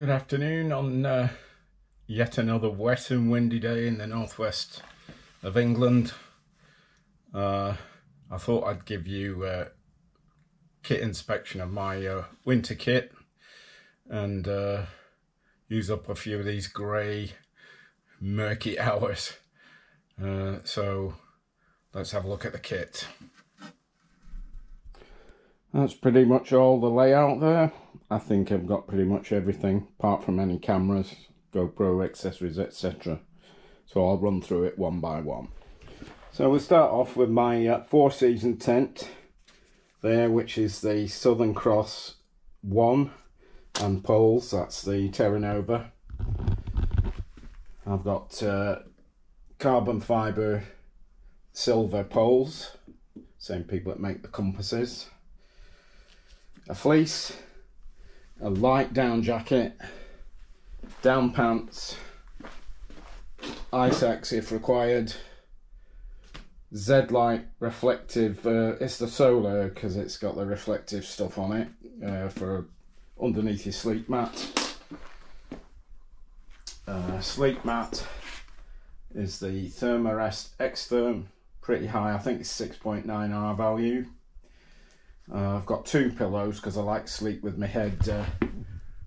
Good afternoon on uh, yet another wet and windy day in the northwest of England. Uh, I thought I'd give you a kit inspection of my uh, winter kit and uh, use up a few of these grey murky hours. Uh, so let's have a look at the kit. That's pretty much all the layout there. I think I've got pretty much everything apart from any cameras, GoPro accessories, etc. So I'll run through it one by one. So we'll start off with my uh, four season tent there, which is the Southern Cross 1 and poles, that's the Terra Nova. I've got uh, carbon fibre Silva poles, same people that make the compasses a fleece, a light down jacket, down pants, ice axe if required, Z Lite reflective, uh, it's the solar because it's got the reflective stuff on it uh, for underneath your sleep mat. Uh, sleep mat is the Thermarest X-Therm, pretty high, I think it's 6.9 R value. Uh, I've got two pillows because I like sleep with my head uh,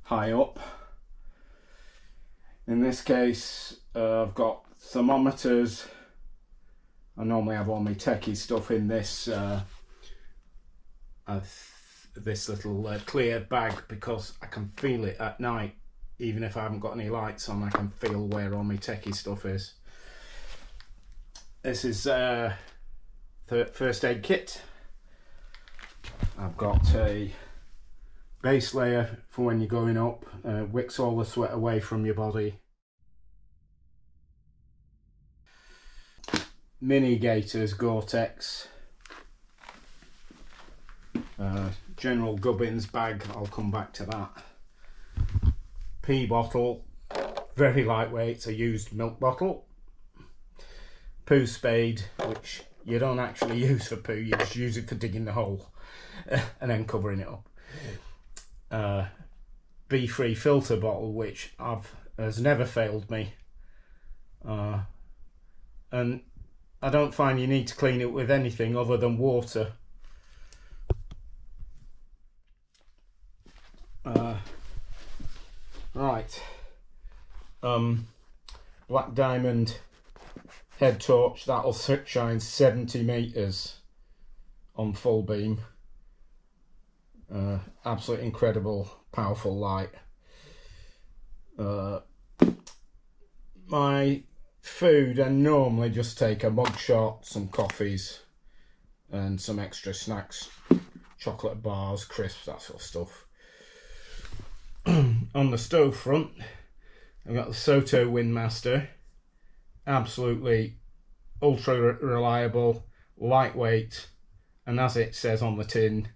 high up. In this case, uh, I've got thermometers. I normally have all my techie stuff in this uh, this little uh, clear bag because I can feel it at night. Even if I haven't got any lights on, I can feel where all my techie stuff is. This is uh, the first aid kit. I've got a base layer for when you're going up, uh, wicks all the sweat away from your body. Mini gaiters Gore-Tex. Uh, General Gubbins bag, I'll come back to that. Pee bottle, very lightweight, a used milk bottle. Poo spade, which you don't actually use for poo, you just use it for digging the hole. and then covering it up. Uh, BeFree filter bottle, which I've has never failed me. Uh, and I don't find you need to clean it with anything other than water. Uh, right. Um, Black Diamond head torch, that'll shine 70 metres on full beam. Uh, absolutely incredible, powerful light. Uh, my food, I normally just take a mug shot, some coffees, and some extra snacks, chocolate bars, crisps, that sort of stuff. On the stove front, I've got the Soto Windmaster, absolutely ultra reliable, lightweight, and as it says on the tin,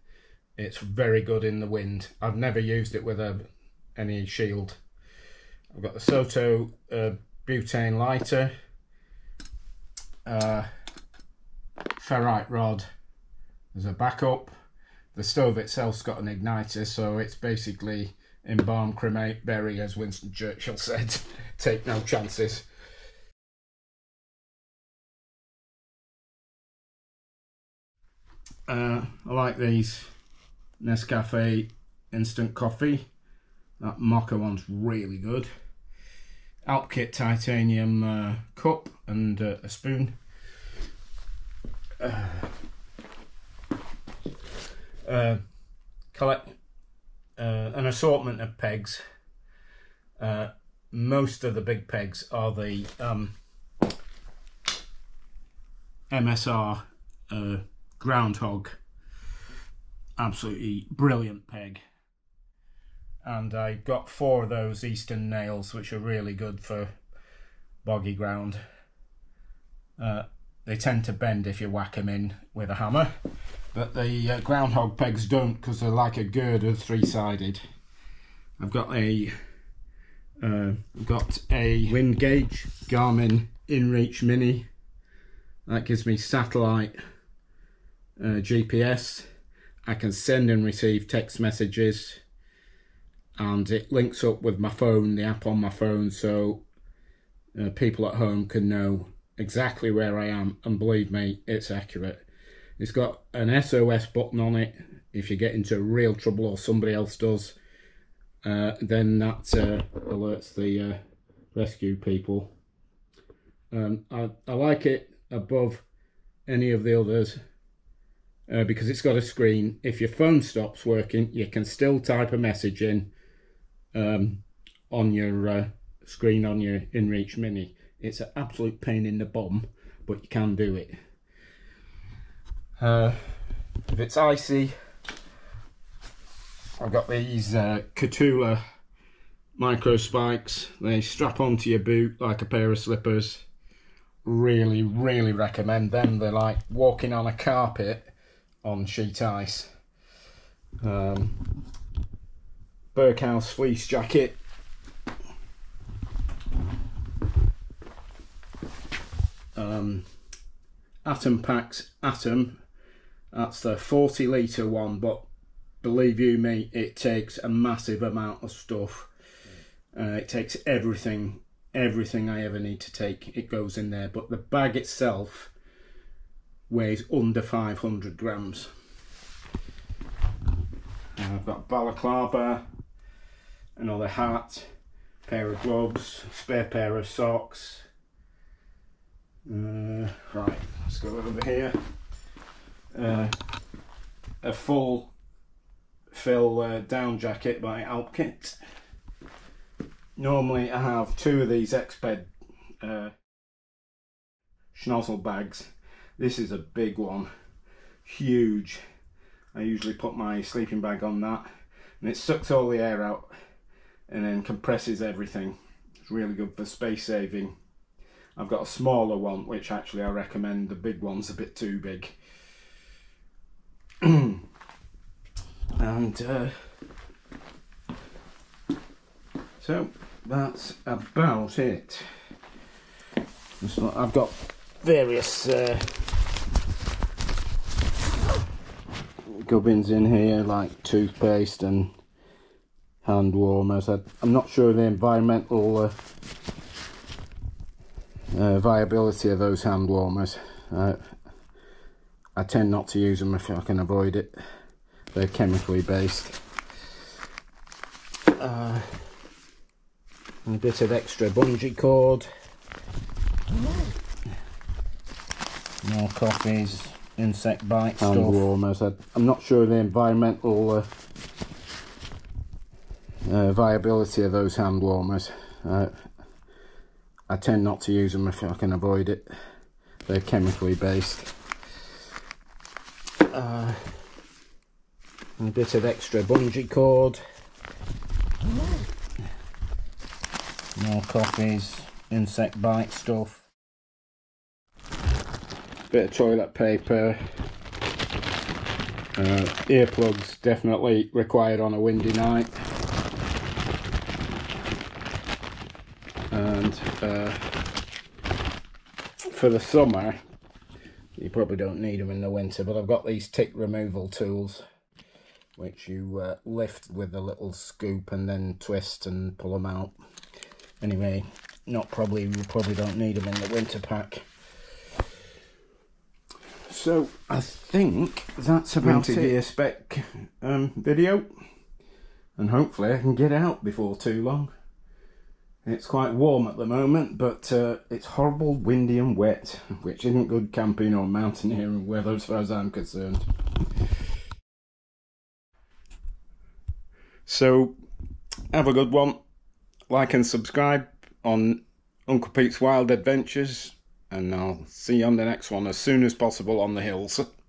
it's very good in the wind. I've never used it with a, any shield. I've got the Soto uh, butane lighter, uh, ferrite rod as a backup. The stove itself's got an igniter, so it's basically embalm, cremate, bury, as Winston Churchill said. Take no chances. Uh, I like these Nescafe instant coffee. That mocha one's really good. Alpkit titanium uh, cup and uh, a spoon. Uh, uh collect uh, an assortment of pegs. Most of the big pegs are the um, MSR groundhog absolutely brilliant peg. And I got four of those Easton nails, which are really good for boggy ground. Uh, they tend to bend if you whack them in with a hammer, but the uh, groundhog pegs don't because they're like a girder, three-sided. I've got a uh, got a wind gauge Garmin InReach Mini. That gives me satellite uh, GPS I can send and receive text messages and it links up with my phone, the app on my phone, so uh, people at home can know exactly where I am. And believe me, it's accurate. It's got an SOS button on it. If you get into real trouble or somebody else does, uh, then that uh, alerts the uh, rescue people. Um, I, I like it above any of the others uh, because it's got a screen. If your phone stops working, you can still type a message in um, on your uh, screen on your InReach Mini. It's an absolute pain in the bum, but you can do it. Uh, if it's icy, I've got these uh, Kahtoola micro spikes. They strap onto your boot like a pair of slippers. Really, really recommend them. They're like walking on a carpet on sheet ice. Um, Berghaus fleece jacket. Um, Atom Packs Atom. That's the 40 litre one, but believe you me, it takes a massive amount of stuff. Uh, it takes everything, everything I ever need to take. It goes in there, but the bag itself weighs under 500 grams. And I've got balaclava, another hat, pair of gloves, spare pair of socks. Uh, right, let's go over here. Uh, a full fill uh, down jacket by Alpkit. Normally I have two of these Exped uh, Schnozzel bags. This is a big one, huge. I usually put my sleeping bag on that and it sucks all the air out and then compresses everything. It's really good for space saving. I've got a smaller one which actually I recommend, the big one's a bit too big. and uh, so that's about it. I've got various uh, gubbins in here like toothpaste and hand warmers. I, am not sure of the environmental uh, uh, viability of those hand warmers. Uh, I tend not to use them if I can avoid it. They're chemically based. Uh, a bit of extra bungee cord. More coffees, insect bite Hand stuff. warmers. I, am not sure of the environmental uh, uh, viability of those hand warmers. Uh, I tend not to use them if I can avoid it. They're chemically based. Uh, a bit of extra bungee cord. More coffees, insect bite stuff. Bit of toilet paper. Uh, earplugs definitely required on a windy night. And uh, for the summer, you probably don't need them in the winter, but I've got these tick removal tools which you uh, lift with a little scoop and then twist and pull them out. Anyway, not probably, you probably don't need them in the winter pack. So I think that's about winter it. gear spec um, video, and hopefully I can get out before too long. It's quite warm at the moment, but uh, it's horrible, windy and wet, which isn't good camping or mountaineering weather as far as I'm concerned. So, have a good one. Like and subscribe on Uncle Pete's Wild Adventures, and I'll see you on the next one as soon as possible on the hills.